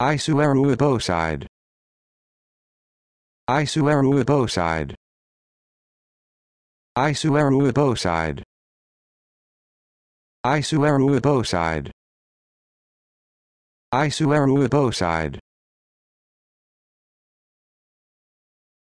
Isoeruboside. I swear I bow side. Isoeruboside. I swear I bow side. Isoeruboside.